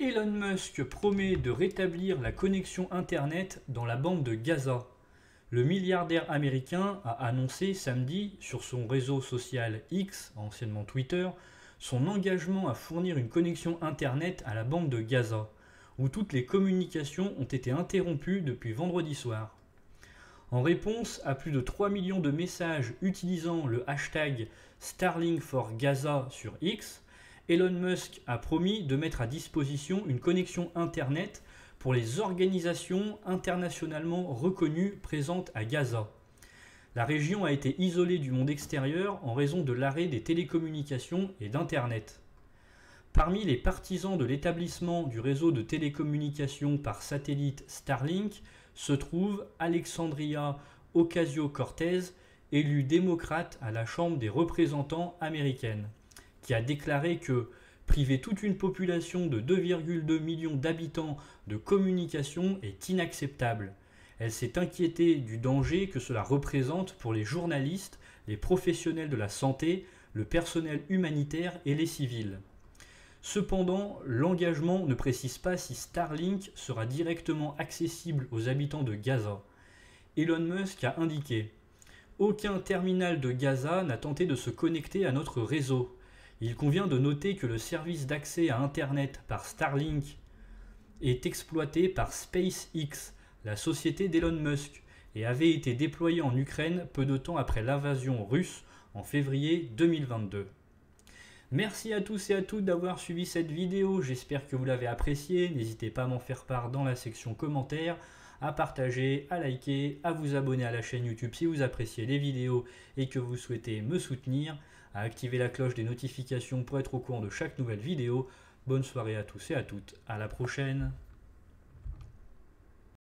Elon Musk promet de rétablir la connexion Internet dans la bande de Gaza. Le milliardaire américain a annoncé samedi sur son réseau social X, anciennement Twitter, son engagement à fournir une connexion Internet à la bande de Gaza, où toutes les communications ont été interrompues depuis vendredi soir. En réponse à plus de 3 millions de messages utilisant le hashtag Gaza sur X, Elon Musk a promis de mettre à disposition une connexion Internet pour les organisations internationalement reconnues présentes à Gaza. La région a été isolée du monde extérieur en raison de l'arrêt des télécommunications et d'Internet. Parmi les partisans de l'établissement du réseau de télécommunications par satellite Starlink se trouve Alexandria Ocasio-Cortez, élue démocrate à la Chambre des représentants américaine qui a déclaré que priver toute une population de 2,2 millions d'habitants de communication est inacceptable. Elle s'est inquiétée du danger que cela représente pour les journalistes, les professionnels de la santé, le personnel humanitaire et les civils. Cependant, l'engagement ne précise pas si Starlink sera directement accessible aux habitants de Gaza. Elon Musk a indiqué Aucun terminal de Gaza n'a tenté de se connecter à notre réseau. Il convient de noter que le service d'accès à Internet par Starlink est exploité par SpaceX, la société d'Elon Musk, et avait été déployé en Ukraine peu de temps après l'invasion russe en février 2022. Merci à tous et à toutes d'avoir suivi cette vidéo, j'espère que vous l'avez appréciée, n'hésitez pas à m'en faire part dans la section commentaires, à partager, à liker, à vous abonner à la chaîne YouTube si vous appréciez les vidéos et que vous souhaitez me soutenir, à activer la cloche des notifications pour être au courant de chaque nouvelle vidéo. Bonne soirée à tous et à toutes, à la prochaine